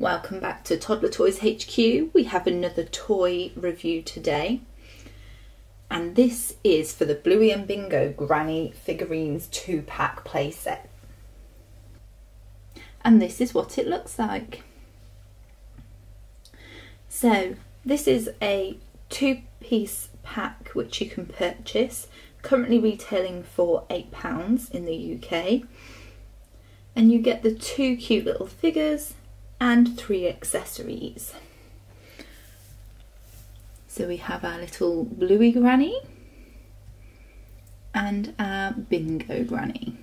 Welcome back to Toddler Toys HQ. We have another toy review today. And this is for the Bluey and Bingo Granny Figurines 2 pack playset. And this is what it looks like. So, this is a two piece pack which you can purchase, currently retailing for £8 in the UK. And you get the two cute little figures and three accessories. So we have our little Bluey Granny and our Bingo Granny.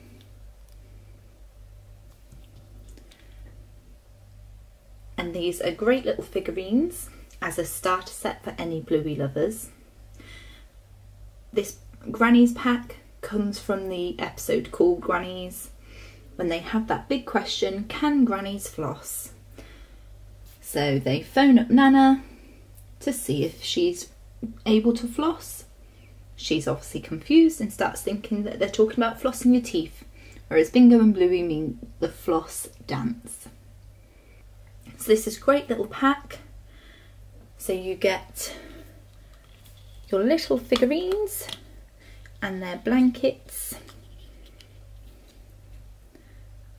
And these are great little figurines as a starter set for any Bluey lovers. This Granny's pack comes from the episode called Grannies when they have that big question, can grannies floss? So they phone up Nana to see if she's able to floss. She's obviously confused and starts thinking that they're talking about flossing your teeth, whereas Bingo and Bluey mean the floss dance. So this is a great little pack. So you get your little figurines and their blankets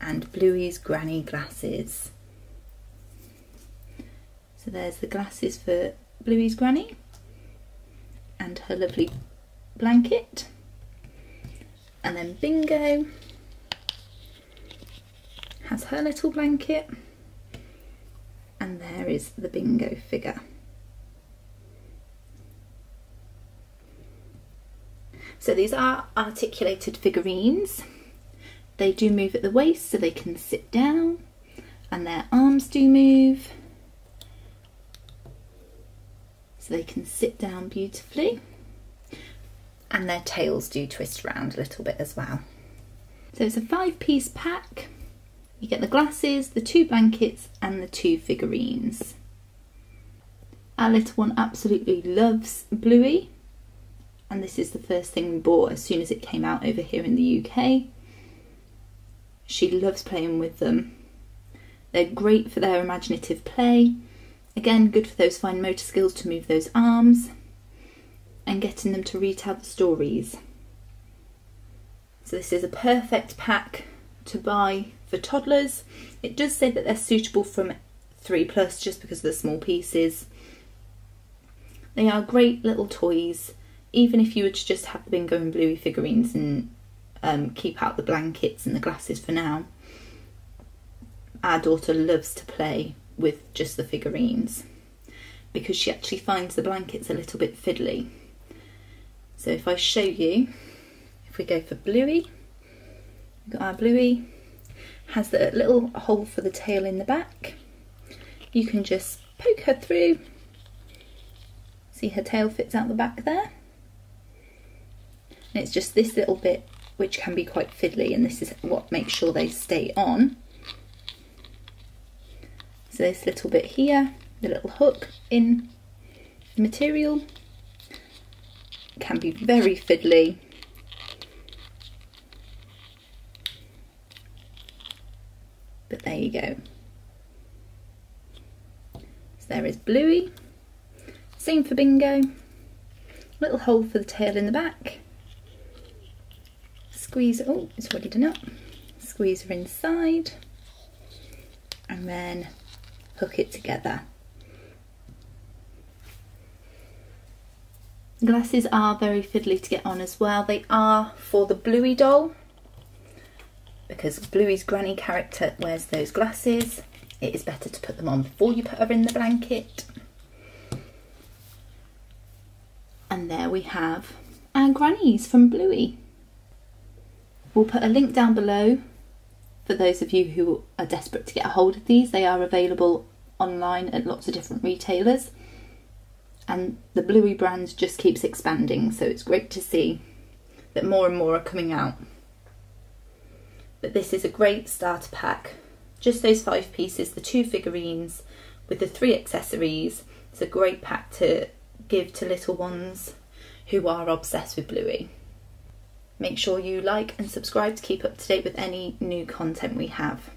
and Bluey's granny glasses. So there's the glasses for Bluey's granny and her lovely blanket. And then Bingo has her little blanket. And there is the Bingo figure. So these are articulated figurines. They do move at the waist so they can sit down and their arms do move so they can sit down beautifully and their tails do twist around a little bit as well. So it's a five piece pack. You get the glasses, the two blankets and the two figurines. Our little one absolutely loves Bluey and this is the first thing we bought as soon as it came out over here in the UK. She loves playing with them. They're great for their imaginative play Again, good for those fine motor skills to move those arms and getting them to retell the stories. So this is a perfect pack to buy for toddlers. It does say that they're suitable from 3 plus just because of the small pieces. They are great little toys, even if you were to just have the Bingo and Bluey figurines and um, keep out the blankets and the glasses for now. Our daughter loves to play with just the figurines because she actually finds the blankets a little bit fiddly. So if I show you, if we go for Bluey, we've got our Bluey, has the little hole for the tail in the back. You can just poke her through. See her tail fits out the back there. And it's just this little bit which can be quite fiddly and this is what makes sure they stay on. So this little bit here, the little hook in the material can be very fiddly. But there you go. So there is Bluey. Same for Bingo. Little hole for the tail in the back. Squeeze, oh, it's already done up. Squeeze her inside. And then hook it together. Glasses are very fiddly to get on as well. They are for the Bluey doll because Bluey's granny character wears those glasses. It is better to put them on before you put her in the blanket. And there we have our grannies from Bluey. We'll put a link down below for those of you who are desperate to get a hold of these, they are available online at lots of different retailers. And the Bluey brand just keeps expanding, so it's great to see that more and more are coming out. But this is a great starter pack. Just those five pieces, the two figurines with the three accessories. It's a great pack to give to little ones who are obsessed with Bluey. Make sure you like and subscribe to keep up to date with any new content we have.